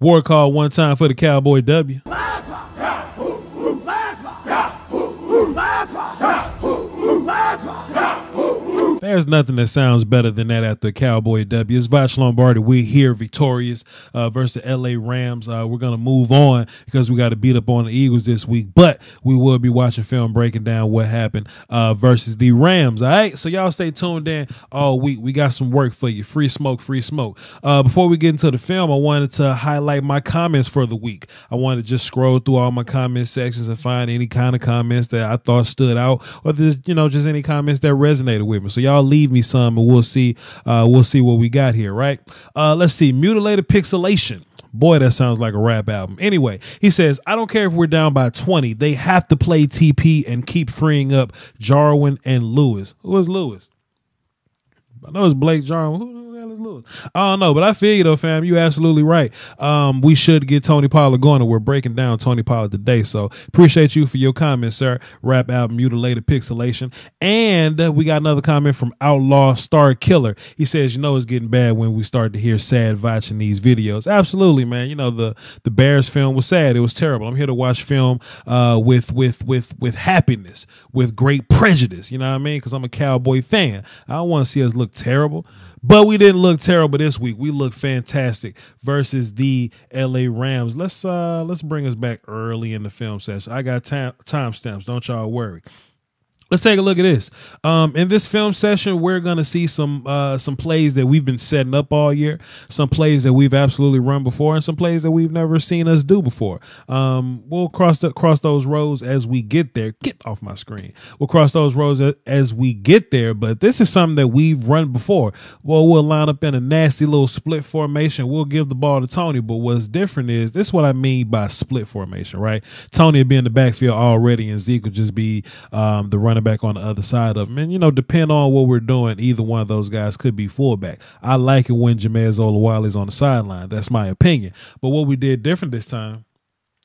War call one time for the Cowboy W. There's nothing that sounds better than that after Cowboy W. It's Voch Lombardi. We're here victorious uh, versus the LA Rams. Uh, we're gonna move on because we got to beat up on the Eagles this week, but we will be watching film breaking down what happened uh, versus the Rams. All right, so y'all stay tuned in all week. We got some work for you. Free smoke, free smoke. Uh, before we get into the film, I wanted to highlight my comments for the week. I wanted to just scroll through all my comment sections and find any kind of comments that I thought stood out, or just you know just any comments that resonated with me. So y'all leave me some, and we'll see. Uh, we'll see what we got here. Right? Uh, let's see. Mutilated pixelation. Boy, that sounds like a rap album. Anyway, he says, I don't care if we're down by 20. They have to play TP and keep freeing up Jarwin and Lewis. Who is Lewis? I know it's Blake Jarwin. Who hell is Lewis? I don't know, but I feel you though, fam. You absolutely right. Um, we should get Tony Pollard going, and we're breaking down Tony Pollard today. So appreciate you for your comments, sir. Rap album Mutilated Pixelation. And uh, we got another comment from Outlaw Star Killer. He says, you know it's getting bad when we start to hear sad Voch in these videos. Absolutely, man. You know, the the Bears film was sad. It was terrible. I'm here to watch film uh with with with with happiness, with great prejudice. You know what I mean? Because I'm a cowboy fan. I don't want to see us look terrible. But we didn't look terrible this week. We looked fantastic versus the LA Rams. Let's uh let's bring us back early in the film session. I got time timestamps. Don't y'all worry. Let's take a look at this. Um, in this film session, we're gonna see some uh, some plays that we've been setting up all year, some plays that we've absolutely run before, and some plays that we've never seen us do before. Um, we'll cross the, cross those roads as we get there. Get off my screen. We'll cross those roads a- as we get there. But this is something that we've run before. Well, we'll line up in a nasty little split formation. We'll give the ball to Tony. But what's different is this: is what I mean by split formation, right? Tony will be in the backfield already, and Zeke will just be um, the running back on the other side of him. And, you know, depend on what we're doing, either one of those guys could be fullback. I like it when Jamize Olawale's on the sideline. That's my opinion. But what we did different this time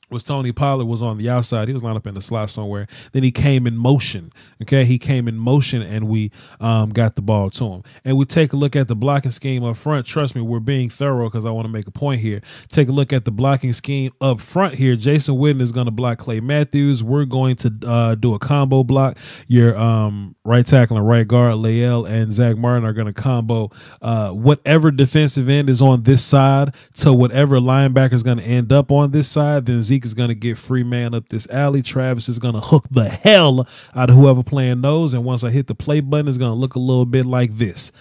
was Tony Pollard was on the outside. He was lined up in the slot somewhere. Then he came in motion. Okay, he came in motion, and we um, got the ball to him. And we take a look at the blocking scheme up front. Trust me, we're being thorough because I want to make a point here. Take a look at the blocking scheme up front here. Jason Witten is going to block Clay Matthews. We're going to uh, do a combo block. Your um, right tackle and right guard, La'el and Zach Martin, are going to combo uh, whatever defensive end is on this side to whatever linebacker is going to end up on this side. Then Zeke is going to get free man up this alley. Travis is going to hook the hell out of whoever playing those. And once I hit the play button, it's going to look a little bit like this.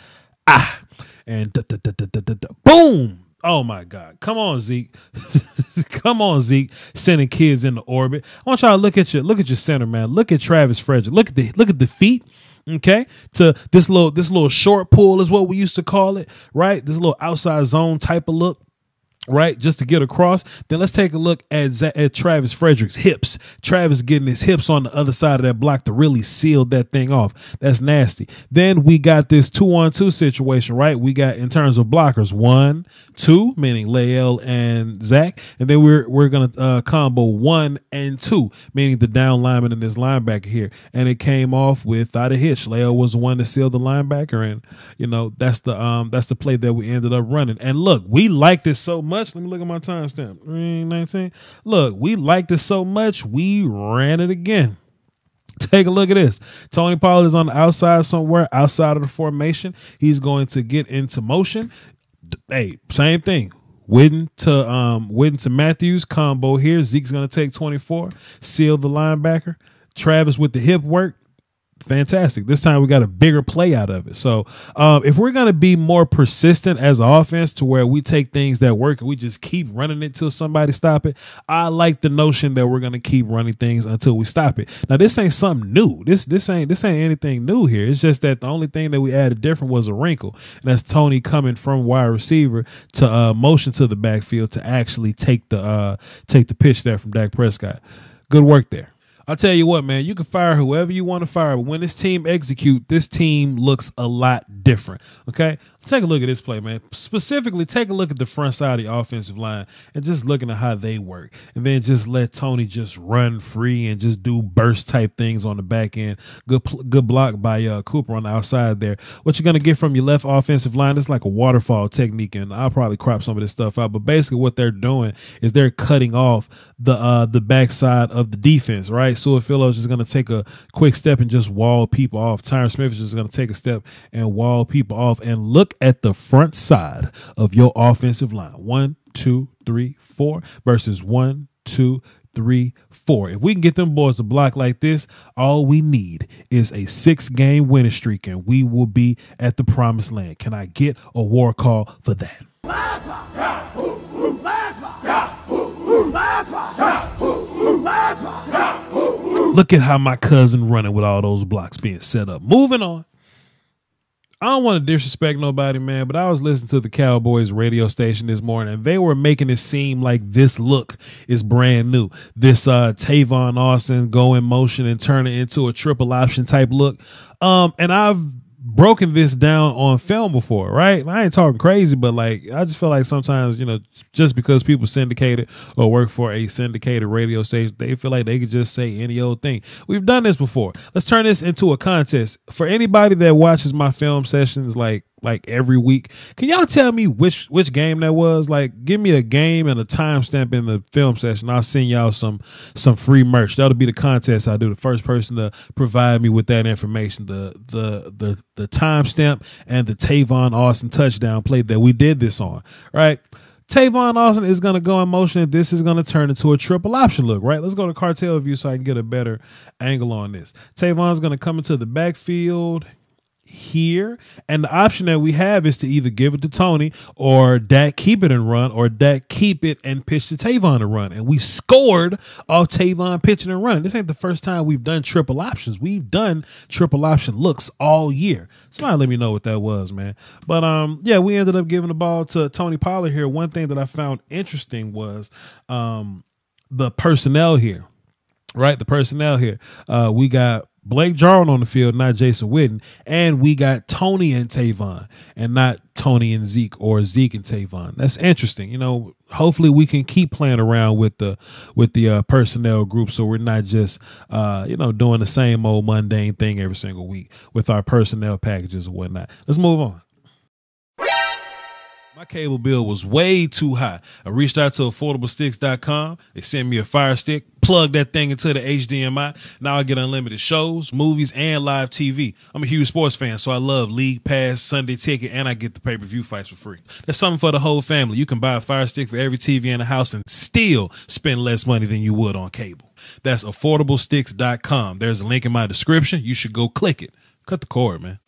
Ah, and da, da, da, boom. Oh my God. Come on, Zeke. Come on, Zeke. Sending kids into orbit. I want y'all to look at your look at your center, man. Look at Travis Frederick. Look at the look at the feet. Okay. To this little this little short pull is what we used to call it, right? This little outside zone type of look right? Just to get across. Then let's take a look at at Travis Frederick's hips. Travis getting his hips on the other side of that block to really seal that thing off. That's nasty. Then we got this two on two situation, right? We got in terms of blockers one, two, meaning La'el and Zach, and then we're we're gonna uh, combo one and two, meaning the down lineman and this linebacker here. And it came off without a hitch. La'el was the one to seal the linebacker, and you know that's the um that's the play that we ended up running. And look, we like this so much. Let me look at my timestamp. 19. Look, we liked it so much, we ran it again. Take a look at this. Tony Pollard is on the outside somewhere, outside of the formation. He's going to get into motion. Hey, same thing. Witten to um Witten to Matthews combo here. Zeke's gonna take 24, seal the linebacker. Travis with the hip work fantastic. This time we got a bigger play out of it. So um, if we're going to be more persistent as an offense to where we take things that work and we just keep running it till somebody stop it, I like the notion that we're going to keep running things until we stop it. Now this ain't something new. This this ain't this ain't anything new here. It's just that the only thing that we added different was a wrinkle, and that's Tony coming from wide receiver to uh, motion to the backfield to actually take the uh, take the pitch there from Dak Prescott. Good work there. I'll tell you what, man, you can fire whoever you want to fire, but when this team execute, this team looks a lot different. Okay? Take a look at this play, man. Specifically, take a look at the front side of the offensive line and just looking at how they work. And then just let Tony just run free and just do burst type things on the back end. Good good block by uh, Cooper on the outside there. What you're going to get from your left offensive line is like a waterfall technique. And I'll probably crop some of this stuff out. But basically, what they're doing is they're cutting off the uh, the backside of the defense, right? Su'a-Filo is going to take a quick step and just wall people off. Tyron Smith is just going to take a step and wall people off. And look at the front side of your offensive line. One, two, three, four versus one, two, three, four. If we can get them boys to block like this, all we need is a six game winning streak and we will be at the promised land. Can I get a war call for that? Look at how my cousin running with all those blocks being set up. Moving on. I don't want to disrespect nobody, man, but I was listening to the Cowboys radio station this morning, and they were making it seem like this look is brand new. This uh Tavon Austin go in motion and turn it into a triple option type look. Um, and I've broken this down on film before, right? I ain't talking crazy, but like I just feel like sometimes, you know, just because people syndicate it or work for a syndicated radio station, they feel like they could just say any old thing. We've done this before. Let's turn this into a contest. For anybody that watches my film sessions like like every week. Can y'all tell me which which game that was? Like, give me a game and a timestamp in the film session. I'll send y'all some some free merch. That'll be the contest I do. The first person to provide me with that information, the the the the timestamp and the Tavon Austin touchdown play that we did this on. Right. Tavon Austin is going to go in motion and this is going to turn into a triple option look, right? Let's go to cartel view so I can get a better angle on this. Tavon's going to come into the backfield here. And the option that we have is to either give it to Tony or Dak keep it and run, or Dak keep it and pitch to Tavon to run. And we scored off Tavon pitching and running. This ain't the first time we've done triple options. We've done triple option looks all year. Somebody let me know what that was, man. But um, yeah, we ended up giving the ball to Tony Pollard here. One thing that I found interesting was um the personnel here. Right, the personnel here. Uh, we got Blake Jarwin on the field, not Jason Witten. And we got Tony and Tavon and not Tony and Zeke or Zeke and Tavon. That's interesting. You know, hopefully we can keep playing around with the with the uh, personnel group so we're not just uh, you know doing the same old mundane thing every single week with our personnel packages or whatnot. Let's move on. My cable bill was way too high. I reached out to affordablesticks.com. They sent me a fire stick, plug that thing into the HDMI. Now I get unlimited shows, movies, and live TV. I'm a huge sports fan, so I love League Pass, Sunday Ticket, and I get the pay per view fights for free. That's something for the whole family. You can buy a fire stick for every TV in the house and still spend less money than you would on cable. That's affordablesticks.com. There's a link in my description. You should go click it. Cut the cord, man.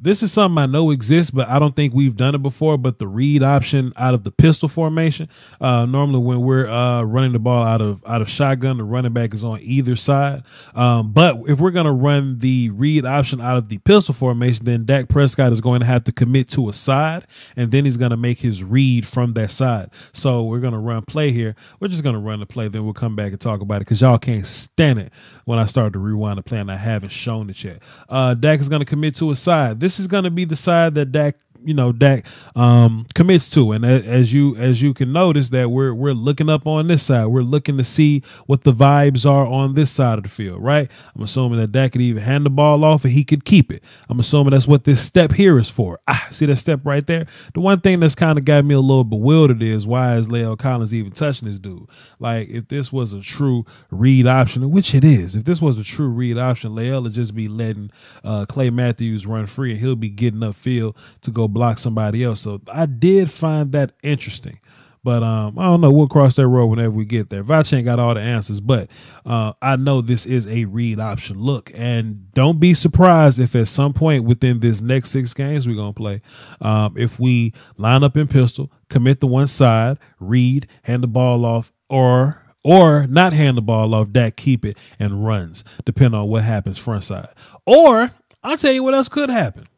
This is something I know exists, but I don't think we've done it before. But the read option out of the pistol formation, uh, normally when we're uh, running the ball out of out of shotgun, the running back is on either side. Um, but if we're gonna run the read option out of the pistol formation, then Dak Prescott is going to have to commit to a side, and then he's gonna make his read from that side. So we're gonna run play here. We're just gonna run the play, then we'll come back and talk about it because y'all can't stand it when I start to rewind the play and I haven't shown it yet. Uh, Dak is gonna commit to a side this is going to be the side that Dak you know Dak um, commits to, and as you as you can notice that we're we're looking up on this side, we're looking to see what the vibes are on this side of the field, right? I'm assuming that Dak could even hand the ball off and he could keep it. I'm assuming that's what this step here is for. Ah, see that step right there. The one thing that's kind of got me a little bewildered is why is La'el Collins even touching this dude? Like if this was a true read option, which it is, if this was a true read option, La'el would just be letting uh, Clay Matthews run free and he'll be getting upfield to go block somebody else. So I did find that interesting. But um, I don't know. We'll cross that road whenever we get there. Voch ain't got all the answers, but uh, I know this is a read option look. And don't be surprised if at some point within this next six games we're going to play, um, if we line up in pistol, commit to one side, read, hand the ball off, or or not hand the ball off, that keep it and runs, depending on what happens front side. Or I'll tell you what else could happen.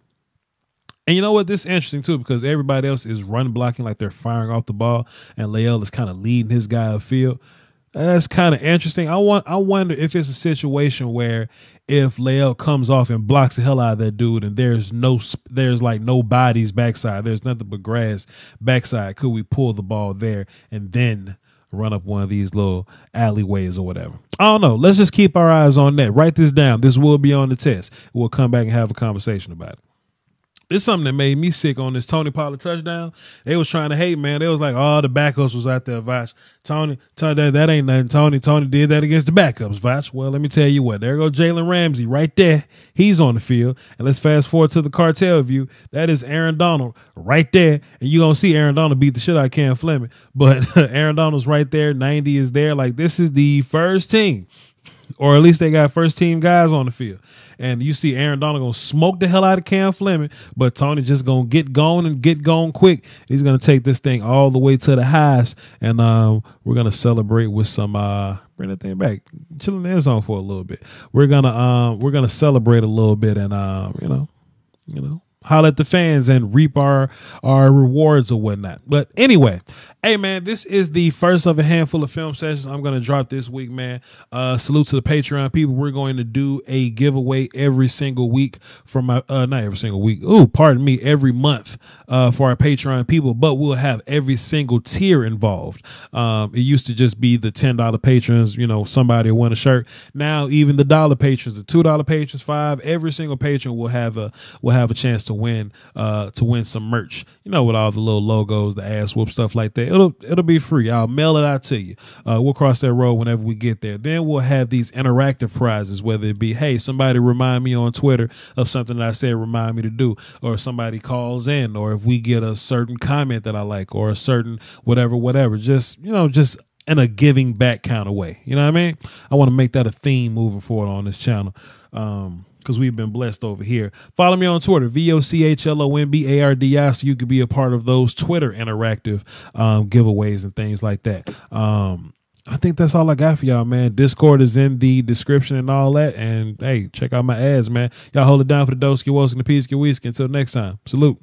And you know what? This is interesting too because everybody else is run blocking like they're firing off the ball, and La'el is kind of leading his guy upfield. That's kind of interesting. I want. I wonder if it's a situation where if La'el comes off and blocks the hell out of that dude, and there's no, there's like no bodies backside. There's nothing but grass backside. Could we pull the ball there and then run up one of these little alleyways or whatever? I don't know. Let's just keep our eyes on that. Write this down. This will be on the test. We'll come back and have a conversation about it. It's something that made me sick on this Tony Pollard touchdown. They was trying to hate, man. They was like, oh, the backups was out there, Voch. Tony, Tony that, that ain't nothing. Tony, Tony did that against the backups, Voch. Well, let me tell you what. There go Jalen Ramsey right there. He's on the field. And let's fast forward to the cartel view. That is Aaron Donald right there. And you're going to see Aaron Donald beat the shit out of Cam Fleming. But Aaron Donald's right there. 90 is there. Like, this is the first team or at least they got first team guys on the field. And you see Aaron Donald gonna smoke the hell out of Cam Fleming, but Tony just gonna get going and get going quick. He's gonna take this thing all the way to the highs, and um, we're gonna celebrate with some uh, bring that thing back, chilling the end zone for a little bit. We're gonna um, we're gonna celebrate a little bit, and um, you know, you know, holler at the fans and reap our our rewards or whatnot. But anyway, hey man, this is the first of a handful of film sessions I'm gonna drop this week, man. Uh salute to the Patreon people. We're going to do a giveaway every single week for my uh not every single week. Ooh, pardon me, every month uh for our Patreon people, but we'll have every single tier involved. Um it used to just be the ten dollar patrons, you know, somebody won a shirt. Now even the dollar patrons, the two dollar patrons, five, every single patron will have a will have a chance to win uh to win some merch. You know, with all the little logos, the ass whoop stuff like that. It'll it'll be free. I'll mail it out to you. Uh, we'll cross that road whenever we get there. Then we'll have these interactive prizes, whether it be, hey, somebody remind me on Twitter of something that I said remind me to do, or somebody calls in, or if we get a certain comment that I like, or a certain whatever, whatever. Just you know, just in a giving back kind of way. You know what I mean? I want to make that a theme moving forward on this channel. Um, because we've been blessed over here. Follow me on Twitter, V O C H L O N B A R D I, so you could be a part of those Twitter interactive um, giveaways and things like that. Um, I think that's all I got for y'all, man. Discord is in the description and all that. And hey, check out my ads, man. Y'all hold it down for the Doski Woski and the Peasky Whiskey. Until next time, salute.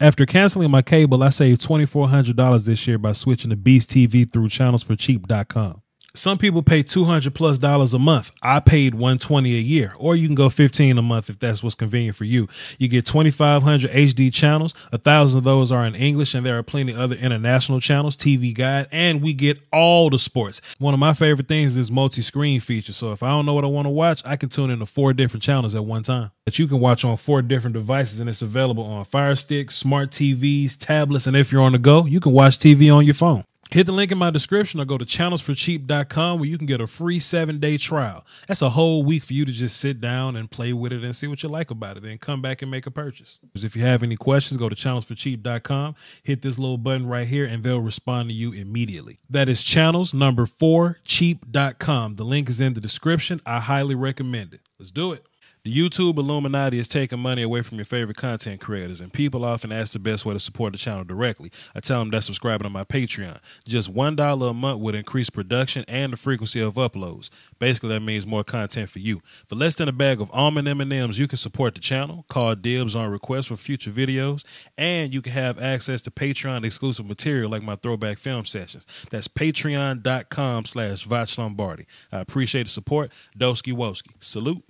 After canceling my cable, I saved $2,400 this year by switching to Beast TV through channelsforcheap.com. Some people pay 200 plus dollars a month. I paid 120 a year, or you can go 15 a month if that's what's convenient for you. You get 2,500 HD channels. A thousand of those are in English, and there are plenty other international channels, TV Guide, and we get all the sports. One of my favorite things is multi-screen feature. So if I don't know what I want to watch, I can tune into four different channels at one time that you can watch on four different devices, and it's available on Fire Sticks, smart TVs, tablets, and if you're on the go, you can watch TV on your phone. Hit the link in my description or go to channelsforcheap.com where you can get a free seven day trial. That's a whole week for you to just sit down and play with it and see what you like about it. Then come back and make a purchase. If you have any questions, go to channelsforcheap.com, hit this little button right here, and they'll respond to you immediately. That is channels number four cheap.com. The link is in the description. I highly recommend it. Let's do it. The YouTube Illuminati is taking money away from your favorite content creators, and people often ask the best way to support the channel directly. I tell them that subscribing to my Patreon. Just $1 a month would increase production and the frequency of uploads. Basically, that means more content for you. For less than a bag of almond M&Ms, you can support the channel, call dibs on requests for future videos, and you can have access to Patreon exclusive material like my throwback film sessions. That's patreon.com slash Lombardi. I appreciate the support. Doski Woski. Salute.